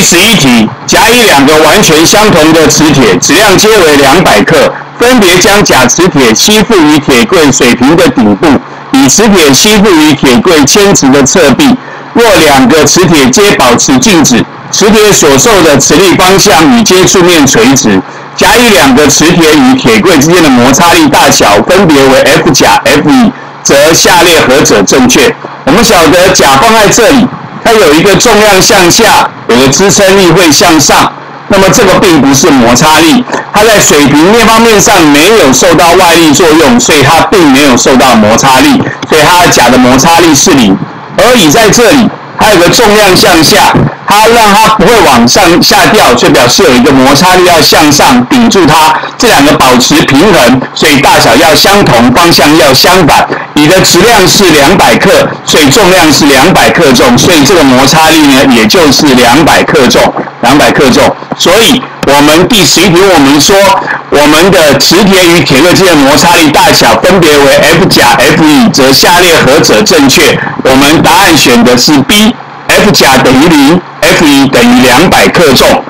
第十一题，甲乙两个完全相同的磁铁，质量皆为两百克，分别将甲磁铁吸附于铁柜水平的顶部，乙磁铁吸附于铁柜铅池的侧壁。若两个磁铁皆保持静止，磁铁所受的磁力方向与接触面垂直，甲乙两个磁铁与铁柜之间的摩擦力大小分别为 F 甲、F 乙，则下列何者正确？我们晓得甲放在这里。它有一个重量向下，有个支撑力会向上，那么这个并不是摩擦力，它在水平面方面上没有受到外力作用，所以它并没有受到摩擦力，所以它的甲的摩擦力是零。而乙在这里，它有个重量向下，它让它不会往上下掉，就表示有一个摩擦力要向上顶住它，这两个保持平衡，所以大小要相同，方向要相反。你的质量是两百克，所以重量是两百克重，所以这个摩擦力呢，也就是两百克重，两百克重。所以我们第十一题我们说，我们的磁铁与铁柜之间的摩擦力大小分别为 F 甲、F 乙，则下列何者正确？我们答案选的是 B F 甲等于零，F 乙等于两百克重。